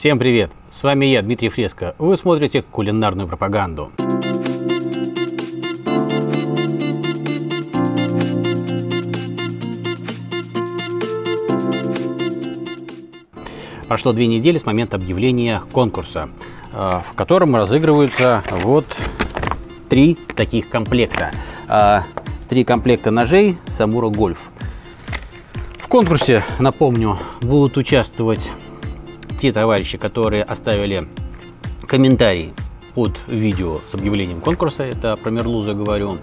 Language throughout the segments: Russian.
Всем привет! С вами я, Дмитрий Фреско. Вы смотрите кулинарную пропаганду. Прошло две недели с момента объявления конкурса, э, в котором разыгрываются вот три таких комплекта. Э, три комплекта ножей Самура Гольф. В конкурсе, напомню, будут участвовать те товарищи, которые оставили комментарий под видео с объявлением конкурса, это про Мерлуза говорю,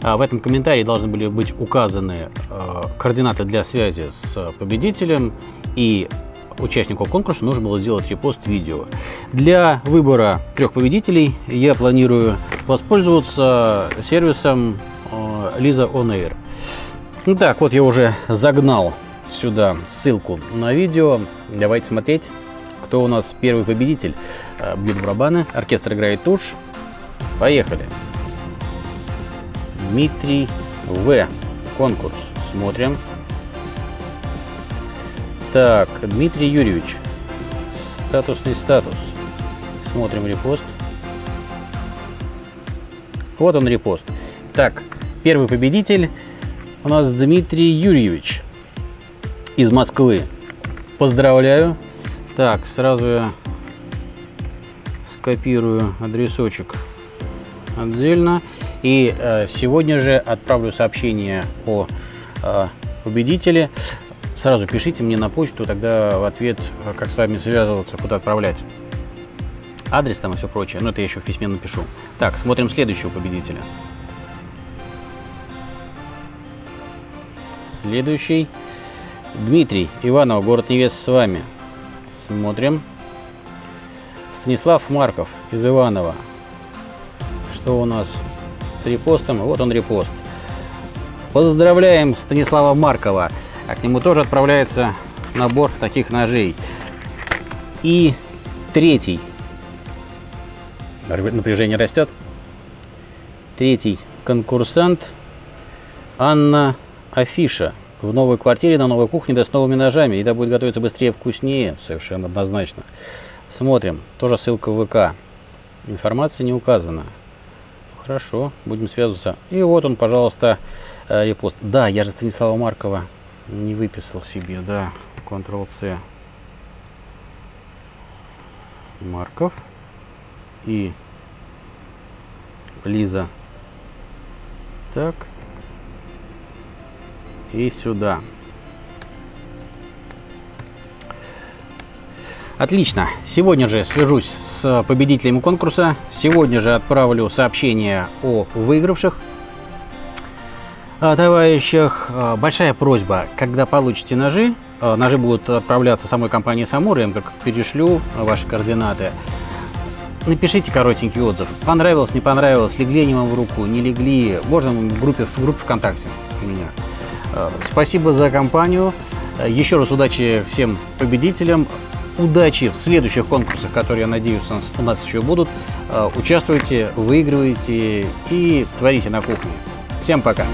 а в этом комментарии должны были быть указаны э, координаты для связи с победителем и участнику конкурса нужно было сделать репост видео. Для выбора трех победителей я планирую воспользоваться сервисом э, Lisa On Air. Итак, вот я уже загнал сюда ссылку на видео. Давайте смотреть, кто у нас первый победитель. Э, бьют барабаны, оркестр играет тушь. Поехали. Дмитрий В. Конкурс. Смотрим. Так, Дмитрий Юрьевич. Статусный статус. Смотрим репост. Вот он репост. Так, первый победитель у нас Дмитрий Юрьевич из Москвы. Поздравляю. Так, сразу я скопирую адресочек отдельно. И э, сегодня же отправлю сообщение о э, победителе. Сразу пишите мне на почту, тогда в ответ, как с вами связываться, куда отправлять. Адрес там и все прочее. Но это я еще в письме напишу. Так, смотрим следующего победителя. Следующий. Дмитрий Иванов, город Невест с вами. Смотрим. Станислав Марков из Иванова. Что у нас с репостом? Вот он репост. Поздравляем Станислава Маркова. А к нему тоже отправляется набор таких ножей. И третий. Напряжение растет. Третий конкурсант Анна Афиша. В новой квартире на новой кухне, да с новыми ножами. Еда будет готовиться быстрее, вкуснее. Совершенно однозначно. Смотрим. Тоже ссылка в ВК. Информация не указана. Хорошо, будем связываться. И вот он, пожалуйста, э, репост. Да, я же Станислава Маркова не выписал себе, да. Ctrl-C. Марков. И Лиза. Так. И сюда. Отлично. Сегодня же свяжусь с победителями конкурса. Сегодня же отправлю сообщение о выигравших товарищах. А, большая просьба, когда получите ножи, а, ножи будут отправляться самой компанией Самур, я им как перешлю ваши координаты. Напишите коротенький отзыв. Понравилось, не понравилось, легли они вам в руку, не легли. Можно в группе, в группе ВКонтакте у меня. А, спасибо за компанию. Еще раз удачи всем победителям. Удачи в следующих конкурсах, которые, я надеюсь, у нас еще будут. Участвуйте, выигрывайте и творите на кухне. Всем пока!